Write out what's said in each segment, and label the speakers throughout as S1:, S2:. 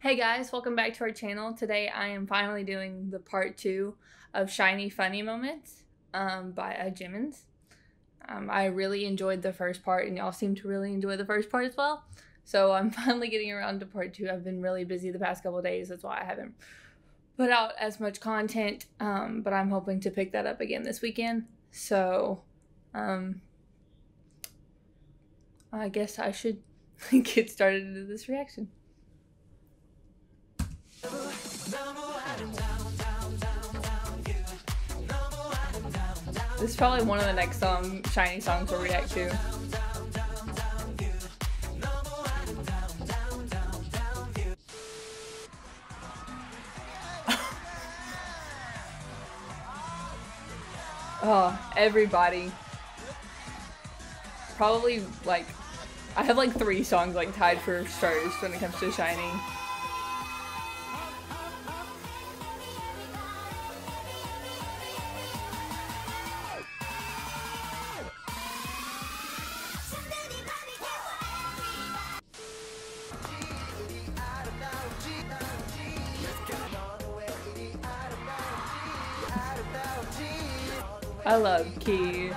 S1: Hey guys, welcome back to our channel. Today I am finally doing the part two of SHINee Funny Moments um, by uh, Jimin's. Um, I really enjoyed the first part and y'all seem to really enjoy the first part as well. So I'm finally getting around to part two. I've been really busy the past couple days. That's why I haven't put out as much content. Um, but I'm hoping to pick that up again this weekend. So um, I guess I should get started into this reaction. This is probably one of the next song, SHINee songs we'll react to. oh, everybody. Probably like, I have like three songs like tied for starters when it comes to SHINee. Love Key.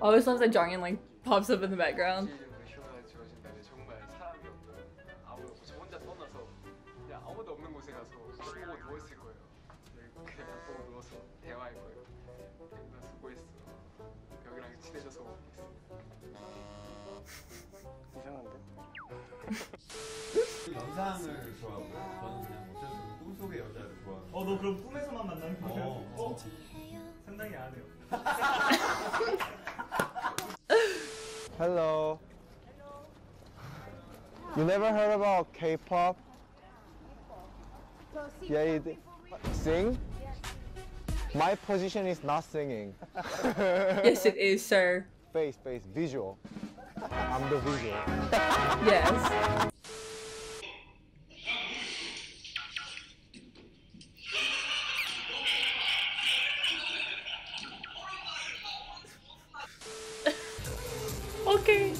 S1: always love that Jonghyun like pops up in the background.
S2: 너 그럼 꿈에서만 만나는 거야?
S3: 어,
S2: 어, 상당히 안 해요.
S4: Hello. You never heard about K-pop? Yeah, you d- sing? My position is not singing.
S1: yes, it is, sir.
S4: Face, face, visual. I'm the visual.
S1: Yes. Okay.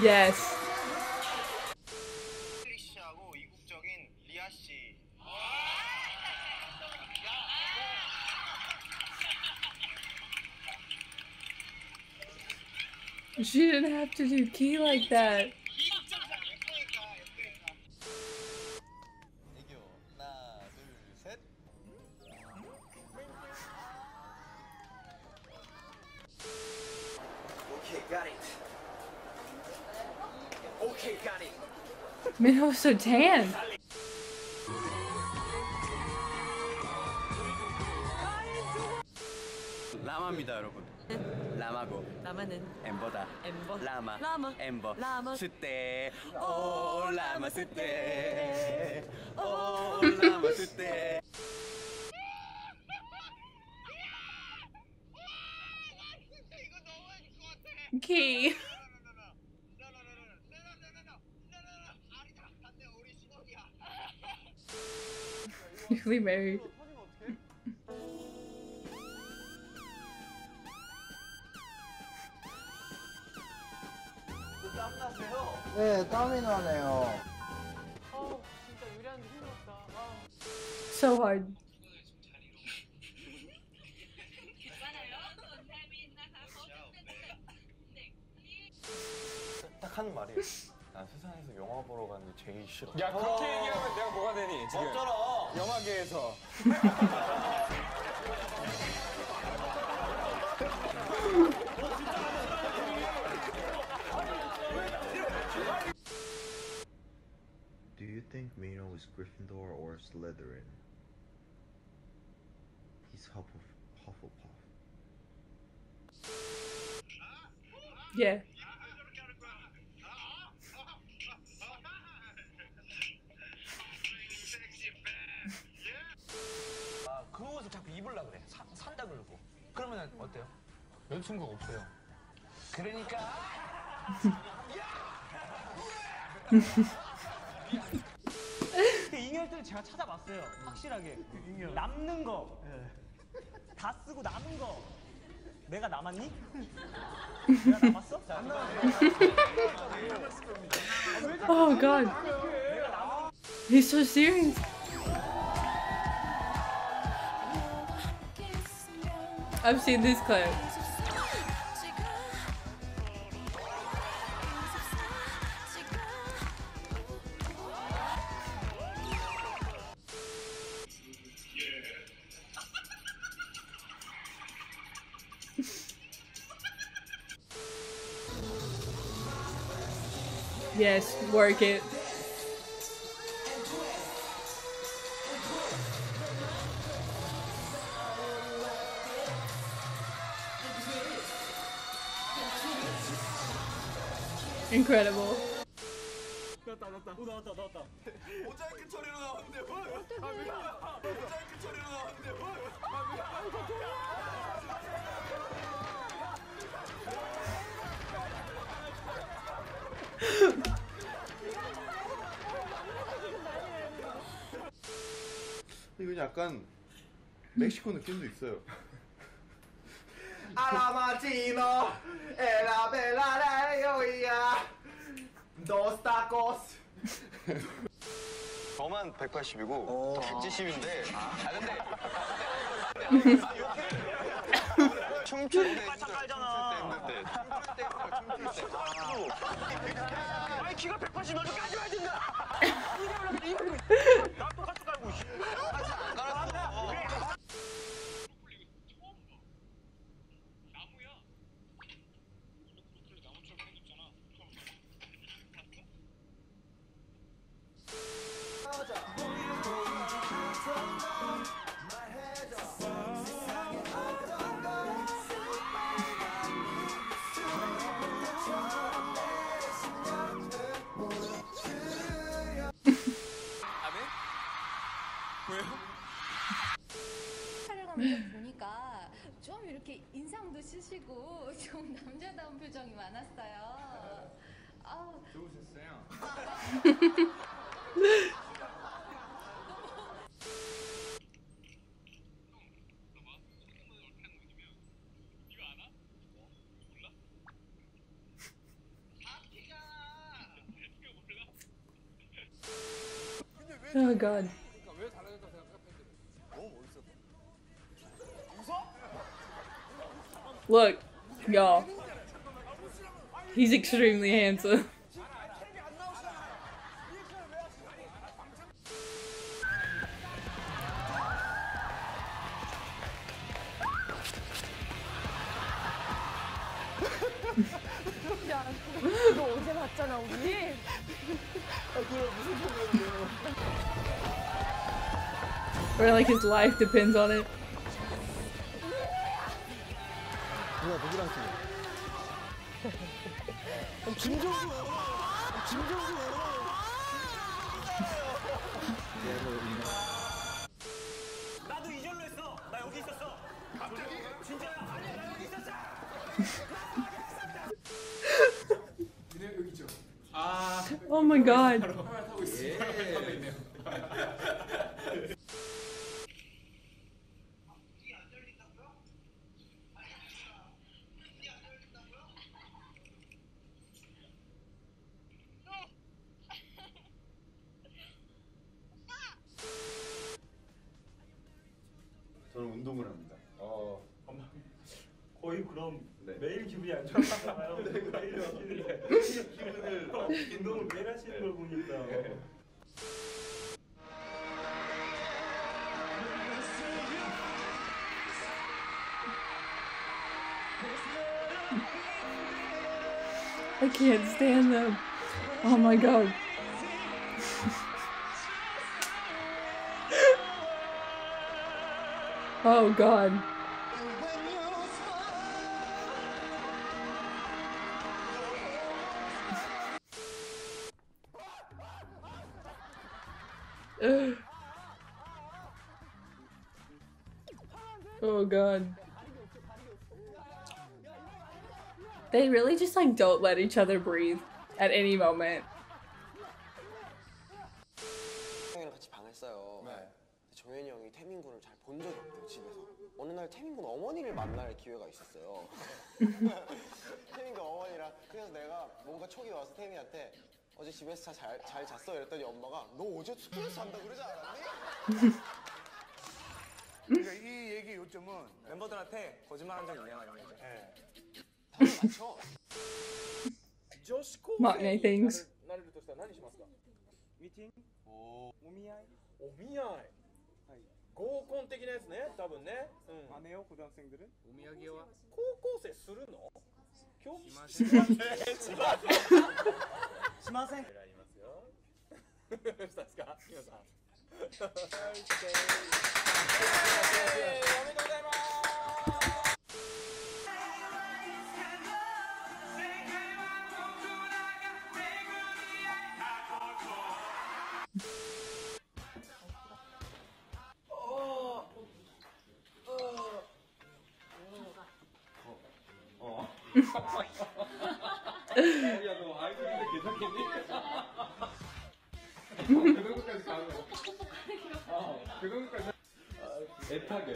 S1: Yes. She didn't have to do key like that.
S5: 오케이, got it.
S1: Minho was so tan.
S6: 라마입니다 여러분 라마고
S7: 라마는
S6: 엠버다
S7: 엠버
S6: 라마
S7: 라마
S6: 엠버
S7: 라마
S6: 스테 오 라마 스테 오 라마 스테
S5: 이
S1: Newly married.
S4: 네, 땀이 나네요.
S7: 어 진짜 요리하는데 힘들었다 아.
S1: So hard.
S6: 딱 하는 말이에요 난 세상에서 영화 보러 가는 게 제일 싫어
S8: 야 그렇게 얘기하면 내가 뭐가 되니 지금
S6: 없잖아
S8: 영화계에서
S9: Do you think Mino is Gryffindor or Slytherin? He's Hufflepuff. Hufflepuff.
S1: Yeah.
S10: 어때요? 여자친구가 없어요. 그러니까
S2: 제가 찾아봤어요. 확실하게 남는 거. 다 쓰고 남은 거. 내가 남았니? 내가 남았어? 안 남았어.
S1: Oh god. He's so serious. I've seen this clip. Yes, work it. Incredible.
S2: 나왔다 나왔다. 오 나왔다 나왔다.
S4: 모자이크 처리로 나왔는데 뭘? 모자이크 처리로 나왔는데 뭘?
S3: 이건 약간 멕시코 느낌도 있어요.
S4: alla mattina e la bella lei oh yeah dos tacos
S10: 저만 180이고 170인데 아 근데 춤출 때 춤출 때 춤출 때 춤출 때
S11: 아이 키가 180면 까지 와야 된다 나똑같
S12: 촬영하면서 보니까 좀 이렇게 인상도 쓰시고 좀 남자다운 표정이 많았어요. 아우,
S4: 좋으셨어요
S1: Oh god. Look, y'all. He's extremely handsome.
S13: 너 어제 봤잖아 우리.
S1: Or like his life depends on it.
S14: 누나 누구랑 팀? 김종국! 김종국!
S2: 나도 이 절로 했어. 나 여기 있었어. 갑자기? 진짜야? 아니야 나 여기 있었어.
S1: Oh my god.
S3: 저는 운동을 합니다.
S4: 어
S2: 거의 그럼
S3: 네.
S2: 매일 기분이 안 좋았나 봐요. 매일 하시는
S3: 기분을
S2: 운동을 매일 하시는 걸 보니까.
S1: I can't stand them. Oh my god. oh god. really just like don't let each other breathe at any moment.
S10: 이
S11: 네. 조현이 형이 태민 군을 잘 본 적이 없대요 집에서. 어느 날 태민 군 어머니를 만날 기회가 있었어요. 태민 군 어머니랑 그래서 내가 뭔가 촉이 와서 태민한테 어제 집에서 잘, 잘 잤어 이랬더니 엄마가 너 어제 숙소에서 잔다 그러지 않았니?
S15: 그러니까 이 얘기 요점은
S2: 멤버들한테 거짓말한 적 있냐 이런 거죠.
S11: 네.
S8: 女子、
S1: ね、
S8: 生になれるとしたら何しますか
S2: ミーティングお見合い
S8: お見合い、合コン的なやつね、多分ね。うん、
S2: 姉を普段せんでる
S8: お土産は高校生するの今日
S2: しません。
S8: しません。ありますよ。しすかキムさん。おめでとうございます
S3: 야, 너 아이돌인데 괜찮겠니? 그 정도까지 가는 거. 어, 그 정도까지. 아, 애타게.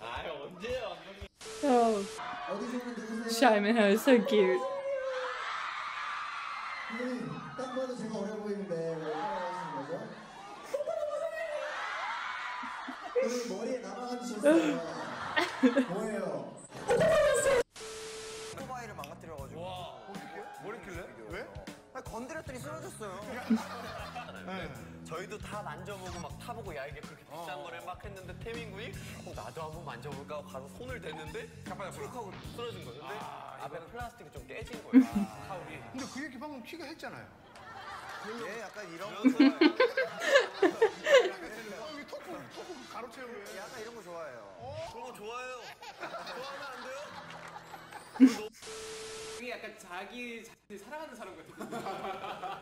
S8: 아 언제요
S1: Oh, Shyman is so cute.
S16: 뭐예요?
S11: 오토바이를 망가뜨려가지고.
S15: 머리킬래? 왜?
S11: 아니, 건드렸더니 쓰러졌어요.
S10: 저희도 다 만져보고 막 타보고 야 이게 그렇게 비싼 거를 막 했는데 태민군이 어, 나도 한번 만져볼까 하고 가서 손을 댔는데 툭 하고 쓰러진 거예요. 근데 앞에 플라스틱이 좀 깨진 거예요. 카울이.
S15: 근데 그 얘기 방금 키가 했잖아요.
S11: 얘 약간 이런
S15: 거. 여기 토크 토크 가로채우고
S11: 약간 이런 거 좋아해요.
S10: 그런 거 좋아해요. 좋아하면 안 돼요?
S8: 이게 약간 자기 자신을 사랑하는 사람 같아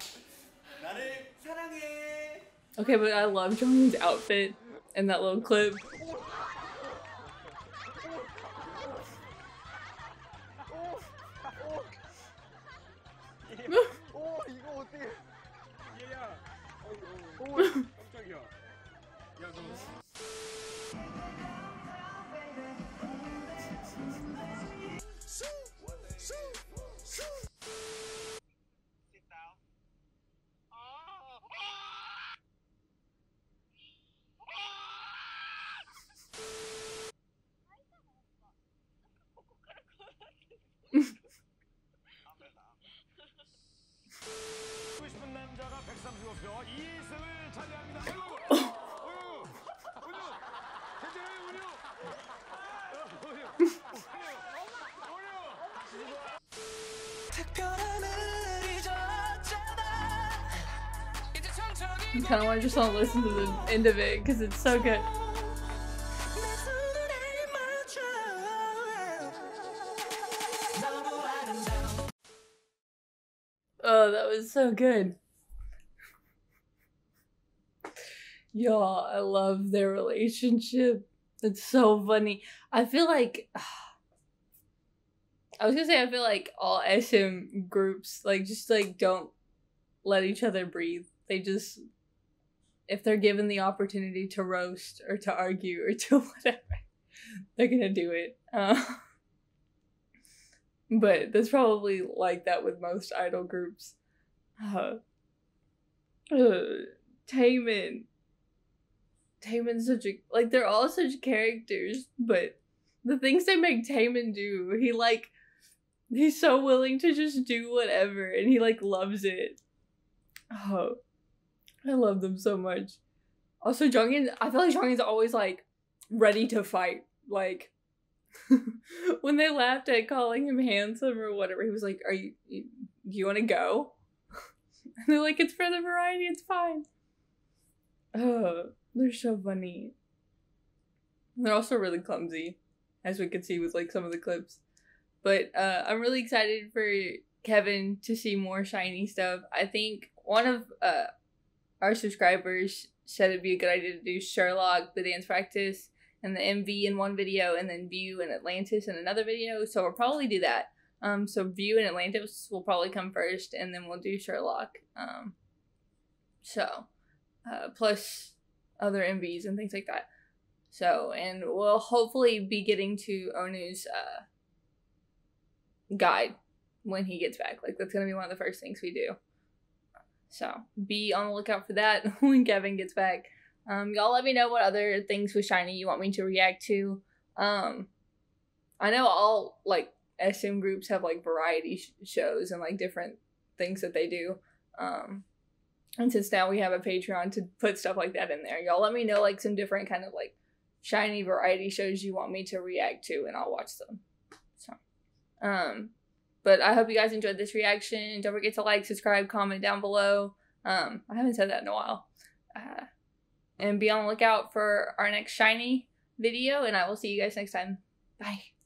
S8: 나를 사랑해
S1: Okay, but I love Jonghyun's outfit in that little clip. I kind of want to just want to listen to the end of it because it's so good. Oh, that was so good. Y'all, I love their relationship. It's so funny. I feel like I was gonna say I feel like all SM groups like just like don't let each other breathe. They just if they're given the opportunity to roast or to argue or to whatever, they're gonna do it. Uh, but that's probably like that with most idol groups. Uh, uh, Taemin. Taemin's such a like they're all such characters, but the things they make Taemin do, he like he's so willing to just do whatever and he like loves it. Oh. I love them so much. Also Jongin I feel like Jongin's always like ready to fight. Like when they laughed at calling him handsome or whatever, he was like, Are you, you you wanna go? and they're like, It's for the variety, it's fine. Oh, they're so funny. They're also really clumsy, as we could see with like some of the clips. But uh, I'm really excited for Kevin to see more SHINee stuff. I think one of uh, our subscribers said it'd be a good idea to do Sherlock, the dance practice, and the MV in one video, and then View and Atlantis in another video. So we'll probably do that. Um, so View and Atlantis will probably come first, and then we'll do Sherlock. Um, so, uh, plus other MVs and things like that. So, and we'll hopefully be getting to Onew's uh, guide when he gets back. Like, that's going to be one of the first things we do. So, be on the lookout for that when Kevin gets back. Um, y'all let me know what other things with SHINee you want me to react to. Um, I know all, like, SM groups have, like, variety sh- shows and, like, different things that they do. Um, and since now we have a Patreon to put stuff like that in there, y'all let me know, like, some different kind of, like, SHINee variety shows you want me to react to, and I'll watch them. So, um, but I hope you guys enjoyed this reaction. Don't forget to like, subscribe, comment down below. Um, I haven't said that in a while. Uh, and be on the lookout for our next SHINee video, and I will see you guys next time. Bye.